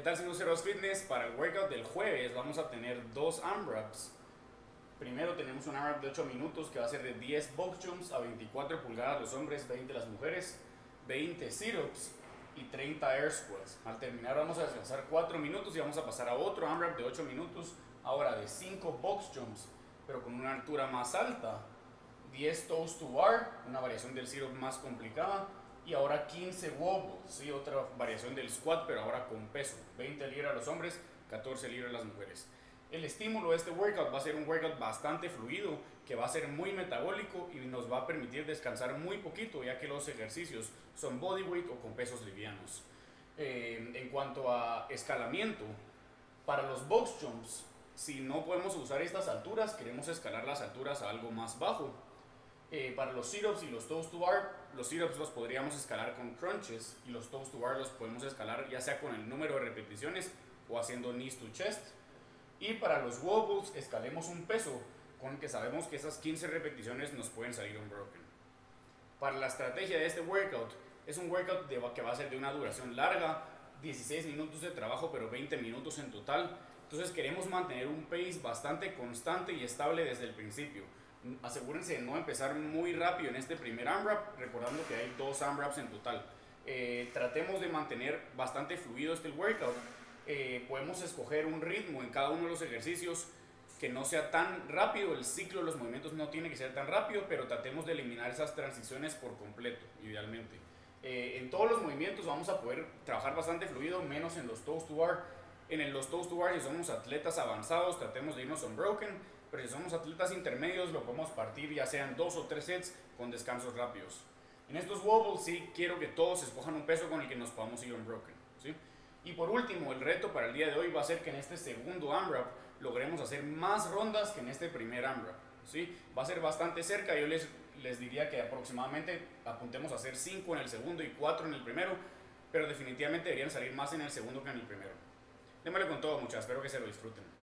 ¿Qué tal Sinuceros Fitness? Para el workout del jueves vamos a tener dos AMRAPs. Primero tenemos un AMRAP de 8 minutos que va a ser de 10 box jumps a 24 pulgadas los hombres, 20 las mujeres, 20 sit-ups y 30 air squats. Al terminar vamos a descansar 4 minutos y vamos a pasar a otro AMRAP de 8 minutos, ahora de 5 box jumps, pero con una altura más alta. 10 toes to bar, una variación del sit-up más complicada, y ahora 15 wobbles, ¿sí? otra variación del squat, pero ahora con peso. 20 libras los hombres, 14 libras las mujeres. El estímulo de este workout va a ser un workout bastante fluido, que va a ser muy metabólico y nos va a permitir descansar muy poquito, ya que los ejercicios son bodyweight o con pesos livianos. Eh, en cuanto a escalamiento, para los box jumps, si no podemos usar estas alturas, queremos escalar las alturas a algo más bajo. Eh, para los sit-ups y los toes to bar, los sit-ups los podríamos escalar con crunches y los toes to bar los podemos escalar ya sea con el número de repeticiones o haciendo knees to chest. Y para los wobbles, escalemos un peso con que sabemos que esas 15 repeticiones nos pueden salir unbroken. Para la estrategia de este workout, es un workout de, que va a ser de una duración larga, 16 minutos de trabajo, pero 20 minutos en total. Entonces queremos mantener un pace bastante constante y estable desde el principio asegúrense de no empezar muy rápido en este primer AMRAP, recordando que hay dos AMRAPs en total. Eh, tratemos de mantener bastante fluido este workout. Eh, podemos escoger un ritmo en cada uno de los ejercicios que no sea tan rápido, el ciclo de los movimientos no tiene que ser tan rápido, pero tratemos de eliminar esas transiciones por completo, idealmente. Eh, en todos los movimientos vamos a poder trabajar bastante fluido, menos en los toes to bar. En los toes to bar, si somos atletas avanzados, tratemos de irnos unbroken pero si somos atletas intermedios lo podemos partir ya sean dos o tres sets con descansos rápidos. En estos wobbles sí quiero que todos escojan un peso con el que nos podamos ir unbroken. ¿sí? Y por último, el reto para el día de hoy va a ser que en este segundo AMRAP logremos hacer más rondas que en este primer AMRAP. ¿sí? Va a ser bastante cerca, yo les, les diría que aproximadamente apuntemos a hacer 5 en el segundo y 4 en el primero, pero definitivamente deberían salir más en el segundo que en el primero. Démosle con todo, muchachos, espero que se lo disfruten.